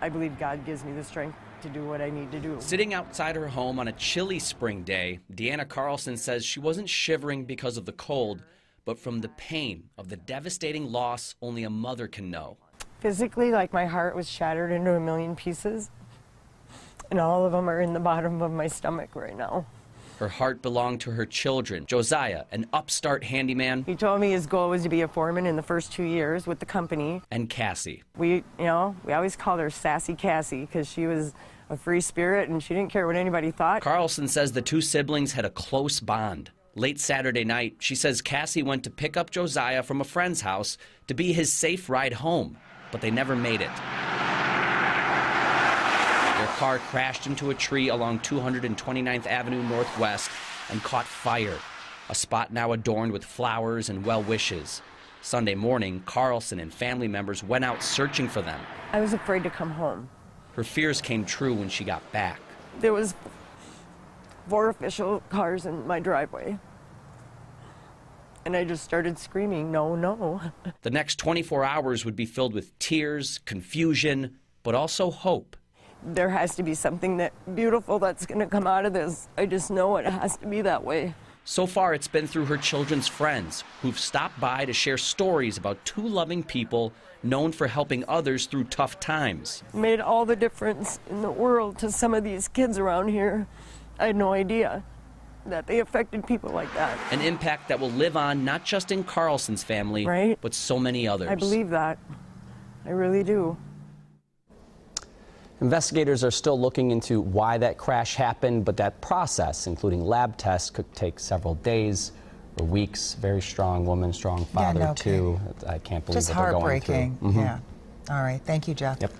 I believe God gives me the strength to do what I need to do. Sitting outside her home on a chilly spring day, Deanna Carlson says she wasn't shivering because of the cold, but from the pain of the devastating loss only a mother can know. Physically, like my heart was shattered into a million pieces, and all of them are in the bottom of my stomach right now. Her heart belonged to her children. Josiah, an upstart handyman, He told me his goal was to be a foreman in the first two years with the company. and Cassie. We, you know, we always called her Sassy Cassie because she was a free spirit and she didn't care what anybody thought. Carlson says the two siblings had a close bond. Late Saturday night, she says Cassie went to pick up Josiah from a friend's house to be his safe ride home, but they never made it. Car crashed into a tree along 229th Avenue Northwest and caught fire, a spot now adorned with flowers and well wishes. Sunday morning, Carlson and family members went out searching for them. I was afraid to come home. Her fears came true when she got back. There was four official cars in my driveway. And I just started screaming, no, no. The next 24 hours would be filled with tears, confusion, but also hope. There has to be something that beautiful that's going to come out of this. I just know it has to be that way. So far, it's been through her children's friends who've stopped by to share stories about two loving people known for helping others through tough times. Made all the difference in the world to some of these kids around here. I had no idea that they affected people like that. An impact that will live on not just in Carlson's family, Right. but so many others. I believe that. I really do. Investigators are still looking into why that crash happened, but that process, including lab tests, could take several days or weeks. Very strong woman, strong father, no too. I can't believe Just what they're going through. heartbreaking. Mhm. Yeah. All right. Thank you, Jeff. Yep.